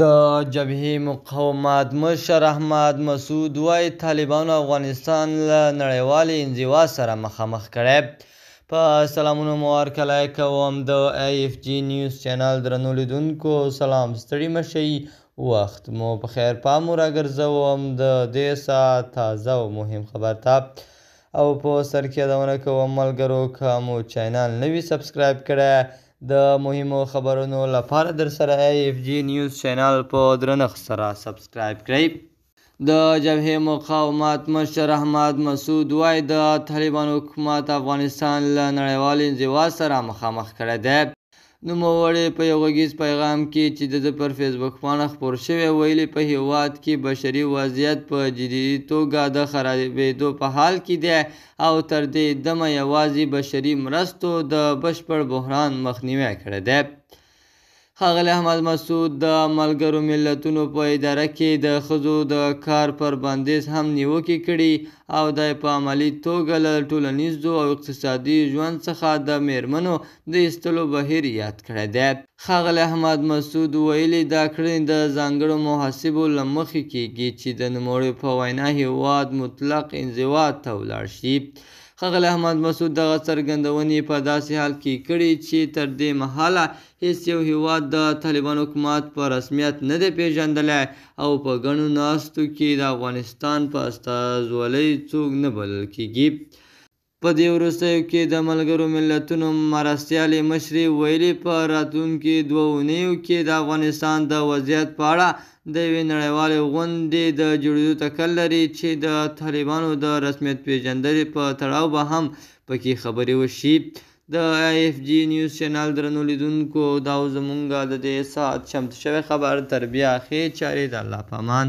د جبهې مقاومت مشر احمد مسعود وايي، طالبانو افغانستان له نړیوالې انزوا سره مخامخ کړی. په سلامونو مو هرکلی کوم د ای اف جي نیوز چینل درنو لیدونکو سلام ستړي مه شئ وخت مو په خیر پام مو راګرځوم د دې ساعت تازه او مهم خبر ته او په سر کې یادونه کوم ملګرو که مو چینل نه وي سبسکرایب کړی د مهمو خبرونو لپاره درسره ای اف جی نیوز چینل په درنښت سره سبسکرایب کړئ. د جبهې مقاومت مشر احمد مسعود وايي، د طالبانو حکومت افغانستان له نړیوال انزوا سره مخامخ کړی دی. نوموړي په یو غږیز پیغام کې چې د ده پر فېسبوکپاڼه خپور شوی، ویلي، په هېواد کې بشري وضعیت په جدي توګه د خرابېدو په حال کې دی او تر دې دمه یوازې بشري مرستو د بشپړ بحران مخنیوی کړی دی. ښاغلی احمد مسعود د ملګرو ملتونو په اداره کې د ښځو د کار پر بندیز هم نیوکې کړي او دی په عملي توګه له ټولنیزو او اقتصادي ژوند څخه د مېرمنو د ایستلو بهیر یاد کړی دی. ښاغلي احمد مسعود ویلي، دا کړنې د ځانګړو محاسبو له مخې کېږي چې د نوموړي په وینا هېواد مطلق انزوا ته ولاړ شي. ښاغلي احمد مسعود دغه څرګندونې په داسې حال کې کړي چې تر دې مهاله هېڅ یو هېواد د طالبانو حکومت په رسمیت نه دی پېژندلی او په ګڼو ناستو کې د افغانستان په استازولۍ څوک نه بلل کېږي. په دې وروستیو کې د ملګرو ملتونو مرستیالې مشرې ویلي، په راتلونکي دوه اونیو کې د افغانستان د وضعیت په اړه د یوې نړیوالې غونډې د جوړېدو تکل لري چې د طالبانو د رسمیت پېژندنې په تړاو به هم په کې خبرې وشي. د آی اېف جي نیوز چینل درنو لیدونکو دا و زمونږ د دې ساعت چمتو شوی خبر تر بیا ښې چارې د الله په امان.